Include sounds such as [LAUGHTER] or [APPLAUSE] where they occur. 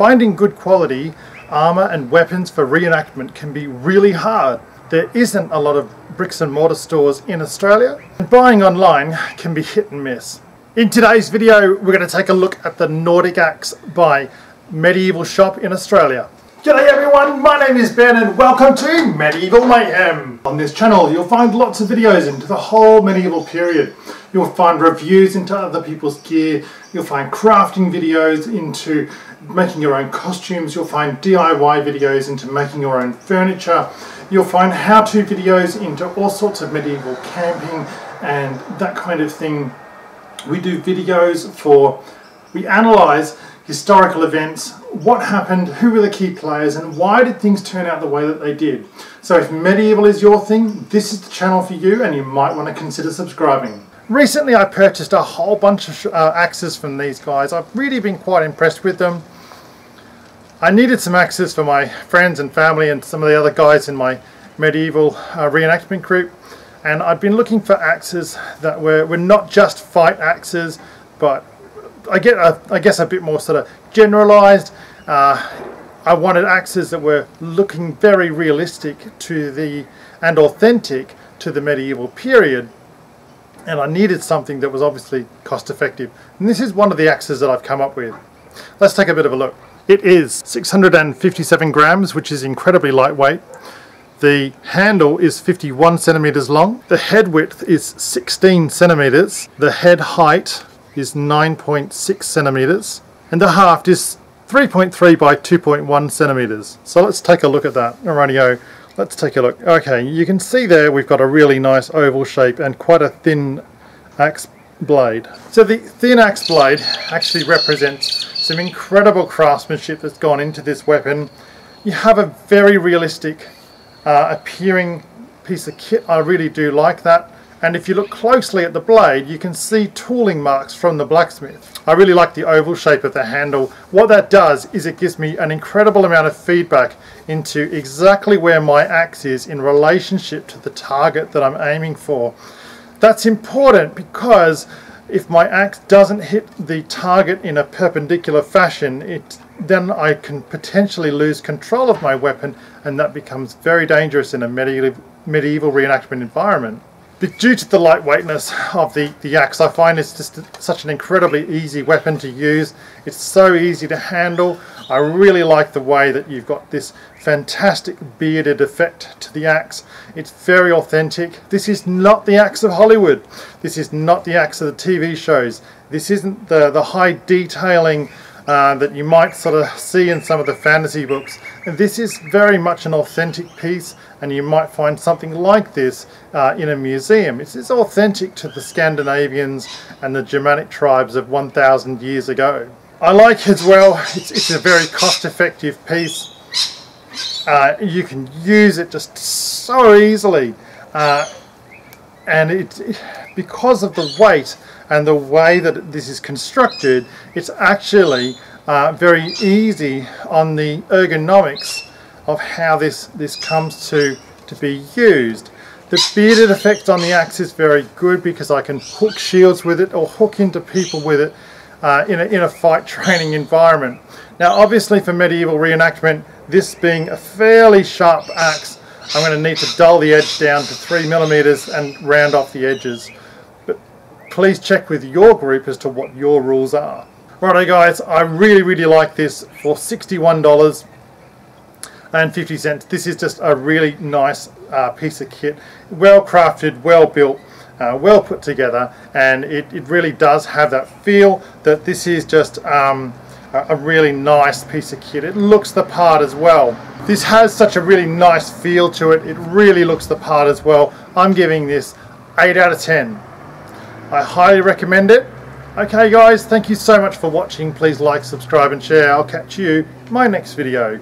Finding good quality armour and weapons for reenactment can be really hard. There isn't a lot of bricks and mortar stores in Australia and buying online can be hit and miss. In today's video we're going to take a look at the Nordic Axe by Medieval Shoppe in Australia. G'day everyone, my name is Ben and welcome to Medieval Mayhem. On this channel you'll find lots of videos into the whole medieval period. You'll find reviews into other people's gear, you'll find crafting videos into making your own costumes, you'll find DIY videos into making your own furniture, you'll find how-to videos into all sorts of medieval camping and that kind of thing. We do videos for, we analyse historical events, what happened, who were the key players, and why did things turn out the way that they did. So if medieval is your thing, this is the channel for you and you might want to consider subscribing. Recently I purchased a whole bunch of uh, axes from these guys. I've really been quite impressed with them. I needed some axes for my friends and family and some of the other guys in my medieval uh, reenactment group and I'd been looking for axes that were, were not just fight axes but I get a, I guess a bit more sort of generalized. Uh, I wanted axes that were looking very realistic to the and authentic to the medieval period and I needed something that was obviously cost effective and this is one of the axes that I've come up with. Let's take a bit of a look. It is 657 grams which is incredibly lightweight. The handle is 51 centimeters long. The head width is 16 centimeters. The head height is 9.6 centimeters and the haft is 3.3 by 2.1 centimeters. So let's take a look at that. Alrighty, let's take a look. Okay, you can see there we've got a really nice oval shape and quite a thin axe blade. So the thin axe blade actually represents some incredible craftsmanship that's gone into this weapon. You have a very realistic uh, appearing piece of kit. I really do like that and if you look closely at the blade you can see tooling marks from the blacksmith. I really like the oval shape of the handle. What that does is it gives me an incredible amount of feedback into exactly where my axe is in relationship to the target that I'm aiming for. That's important because if my axe doesn't hit the target in a perpendicular fashion it then I can potentially lose control of my weapon and that becomes very dangerous in a medieval, medieval reenactment environment. Due to the lightweightness of the, the axe, I find it's just such an incredibly easy weapon to use. It's so easy to handle. I really like the way that you've got this fantastic bearded effect to the axe. It's very authentic. This is not the axe of Hollywood. This is not the axe of the TV shows. This isn't the, the high detailing uh, that you might sort of see in some of the fantasy books. And this is very much an authentic piece and you might find something like this uh, in a museum. It's, it's authentic to the Scandinavians and the Germanic tribes of 1,000 years ago. I like as well, it's, it's a very cost-effective piece. Uh, you can use it just so easily uh, and it, because of the weight and the way that this is constructed it's actually uh, very easy on the ergonomics of how this this comes to to be used the bearded effect on the axe is very good because I can hook shields with it or hook into people with it uh, in, a, in a fight [LAUGHS] training environment. Now obviously for medieval reenactment, this being a fairly sharp axe, I'm going to need to dull the edge down to 3 millimeters and round off the edges please check with your group as to what your rules are. Righto guys, I really really like this for $61 and 50 cents. This is just a really nice uh, piece of kit, well crafted, well built, uh, well put together and it, it really does have that feel that this is just um, a really nice piece of kit. It looks the part as well. This has such a really nice feel to it. It really looks the part as well. I'm giving this 8 out of 10. I highly recommend it. Okay guys, thank you so much for watching. Please like, subscribe and share. I'll catch you in my next video.